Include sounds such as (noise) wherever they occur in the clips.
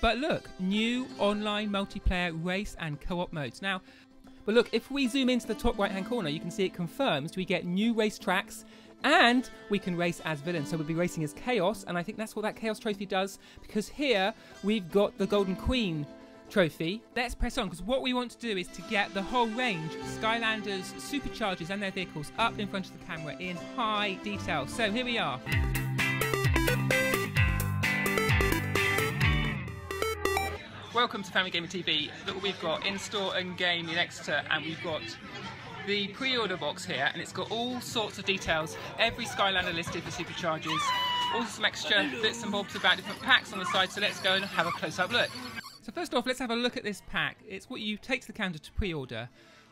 But look, new online multiplayer race and co-op modes. Now, but look, if we zoom into the top right hand corner, you can see it confirms we get new race tracks and we can race as villains. So we'll be racing as Chaos, and I think that's what that Chaos trophy does because here we've got the Golden Queen trophy. Let's press on because what we want to do is to get the whole range Skylanders, superchargers, and their vehicles up in front of the camera in high detail. So here we are. Welcome to Family Gamer TV. Look what we've got in store and game in Exeter, and we've got the pre-order box here, and it's got all sorts of details. Every Skylander listed for superchargers. Also some extra bits and bobs about different packs on the side. So let's go and have a close-up look. So first off, let's have a look at this pack. It's what you take to the counter to pre-order.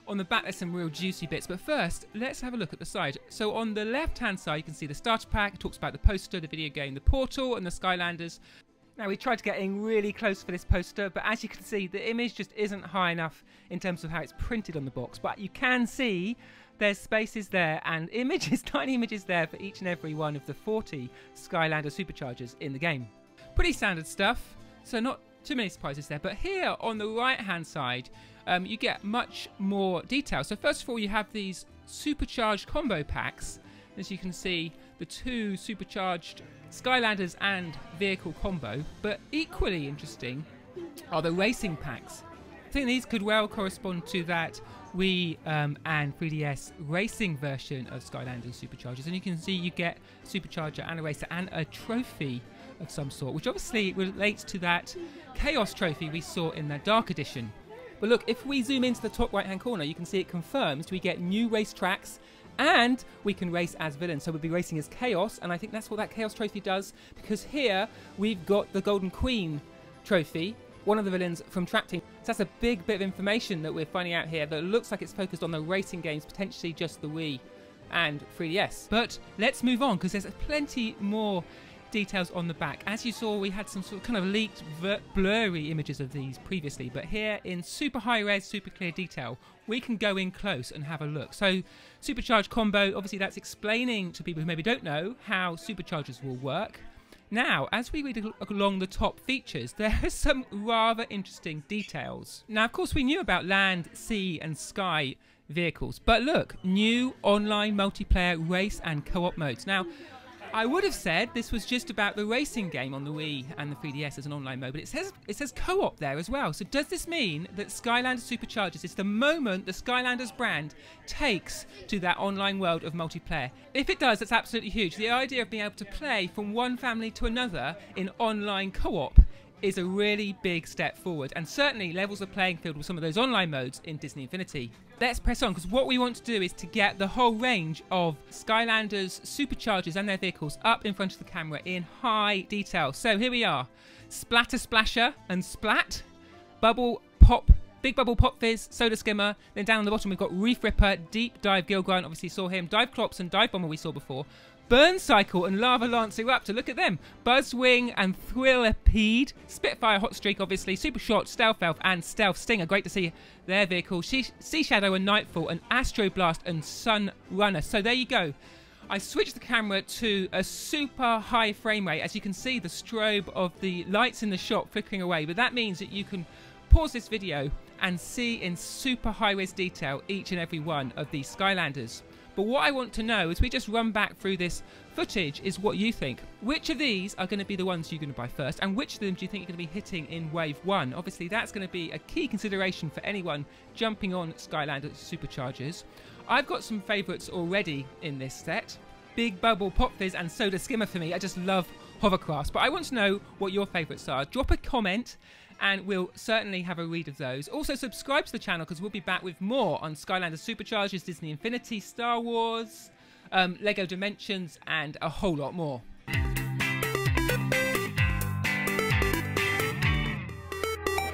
On the back, there's some real juicy bits, but first, let's have a look at the side. So on the left-hand side, you can see the starter pack. It talks about the poster, the video game, the portal, and the Skylanders. Now we tried to get in really close for this poster, but as you can see, the image just isn't high enough in terms of how it's printed on the box. But you can see there's spaces there and (laughs) images, tiny images there for each and every one of the 40 Skylander superchargers in the game. Pretty standard stuff, so not too many surprises there. But here on the right hand side, um, you get much more detail. So first of all, you have these supercharged combo packs. As you can see, the two supercharged Skylanders and vehicle combo, but equally interesting are the racing packs. I think these could well correspond to that Wii um, and 3DS racing version of Skylanders Superchargers, and you can see you get Supercharger and a racer and a trophy of some sort, which obviously relates to that Chaos trophy we saw in the Dark Edition. But look, if we zoom into the top right hand corner, you can see it confirms we get new race tracks and we can race as villains. So we'll be racing as Chaos, and I think that's what that Chaos trophy does because here we've got the Golden Queen trophy, one of the villains from Trap Team. So that's a big bit of information that we're finding out here that looks like it's focused on the racing games, potentially just the Wii and 3DS. But let's move on because there's plenty more details on the back. As you saw, we had some sort of kind of leaked, blurry images of these previously, but here in super high res, super clear detail, we can go in close and have a look. So, supercharged combo, obviously, that's explaining to people who maybe don't know how superchargers will work. Now, as we read along the top features, (laughs) there are some rather interesting details. Now, of course, we knew about land, sea, and sky vehicles, but look, new online multiplayer race and co op modes. Now, I would have said this was just about the racing game on the Wii and the 3DS as an online mode, but it says it says co-op there as well. So does this mean that Skylanders Superchargers is the moment the Skylanders brand takes to that online world of multiplayer? If it does, that's absolutely huge. The idea of being able to play from one family to another in online co-op is a really big step forward and certainly levels the playing field with some of those online modes in Disney Infinity. Let's press on because what we want to do is to get the whole range of Skylanders superchargers and their vehicles up in front of the camera in high detail. So here we are. Splatter Splasher and Splat, Bubble Pop Big Bubble Pop Fizz, Soda Skimmer. Then down on the bottom we've got Reef Ripper, Deep Dive Gill Grunt, obviously saw him, Dive Clops and Dive Bomber we saw before. Burn Cycle and Lava Lance Eruptor. Look at them. Buzzwing and Thrillipede. Spitfire Hot Streak, obviously. Super Shot, Stealth Elf, and Stealth Stinger. Great to see their vehicles. Sea Shadow and Nightfall, and Astro Blast and Stun Runner. So there you go. I switched the camera to a super high frame rate. As you can see, the strobe of the lights in the shot flickering away. But that means that you can pause this video and see in super high res detail each and every one of these Skylanders. But what I want to know as we just run back through this footage is what you think. Which of these are going to be the ones you're going to buy first, and which of them do you think you're going to be hitting in Wave 1? Obviously, that's going to be a key consideration for anyone jumping on Skylander Superchargers. I've got some favourites already in this set. Big Bubble, Pop Fizz, and Soda Skimmer for me. I just love hovercrafts, but I want to know what your favourites are. Drop a comment and we'll certainly have a read of those. Also, subscribe to the channel because we'll be back with more on Skylanders Superchargers, Disney Infinity, Star Wars, um, Lego Dimensions, and a whole lot more.